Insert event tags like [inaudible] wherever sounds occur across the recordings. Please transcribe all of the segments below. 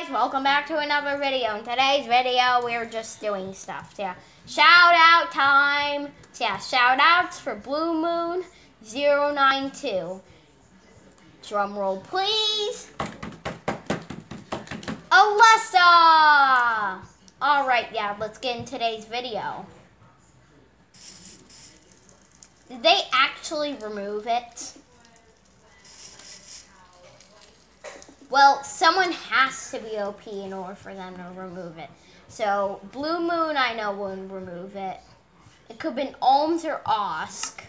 guys, welcome back to another video. In today's video, we're just doing stuff. Yeah, shout out time. Yeah, shout outs for Blue Moon 092. Drum roll, please. Alessa! Alright, yeah, let's get in today's video. Did they actually remove it? Well, someone has to be OP in order for them to remove it. So, Blue Moon, I know wouldn't remove it. It could have been Alms or Osk.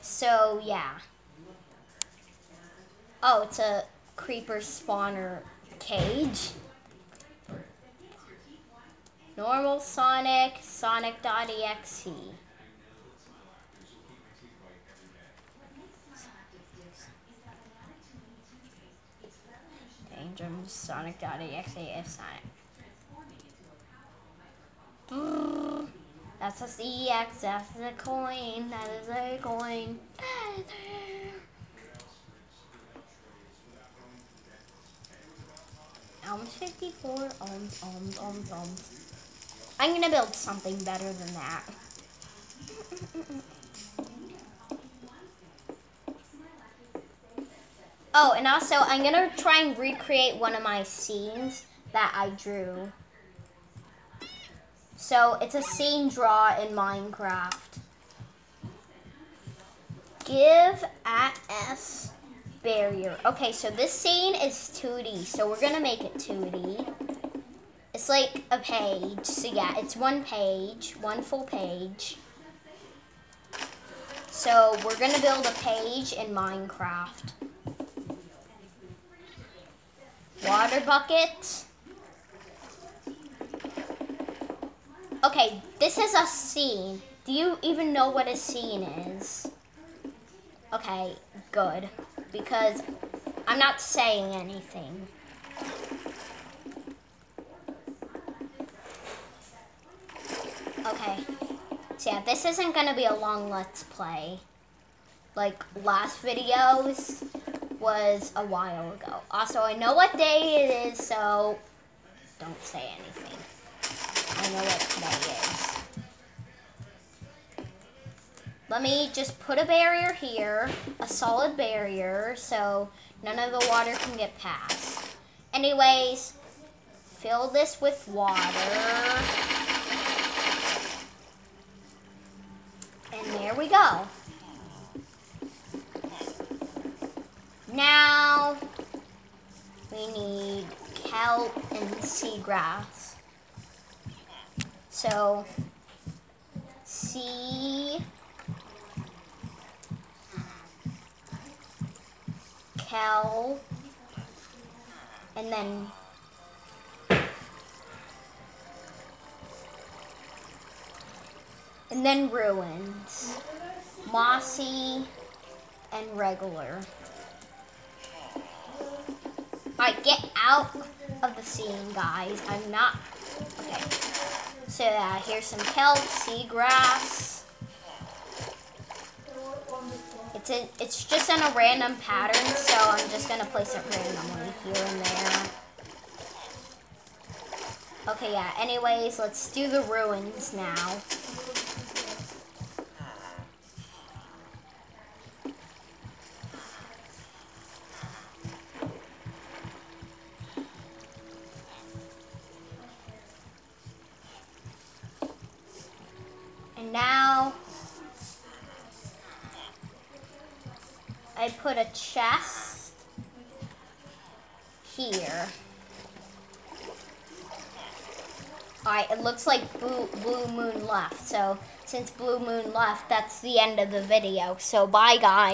So, yeah. Oh, it's a creeper spawner cage. Normal Sonic, Sonic.exe. Danger Sonic.exe if Sonic. That's a CX, that's a coin, that is a coin. Alms 54, ohms, ohms, ohms, ohms. I'm gonna build something better than that. [laughs] Oh, and also I'm gonna try and recreate one of my scenes that I drew. So it's a scene draw in Minecraft. Give at S barrier. Okay, so this scene is 2D, so we're gonna make it 2D. It's like a page, so yeah, it's one page, one full page. So we're gonna build a page in Minecraft. Water bucket. Okay, this is a scene. Do you even know what a scene is? Okay, good. Because I'm not saying anything. Okay. So yeah, this isn't to be a long let's play. Like last videos was a while ago. Also, I know what day it is, so don't say anything. I know what today is. Let me just put a barrier here, a solid barrier, so none of the water can get past. Anyways, fill this with water. And there we go. Now, we need kelp and seagrass. So, sea, kelp, and then and then ruins, mossy, and regular. Alright, get out of the scene, guys. I'm not... Okay. So, uh, here's some kelp, seagrass. It's, a, it's just in a random pattern, so I'm just going to place it randomly here and there. Okay, yeah. Anyways, let's do the ruins now. I put a chest here. Alright, it looks like Blue, Blue Moon left. So, since Blue Moon left, that's the end of the video. So, bye, guys.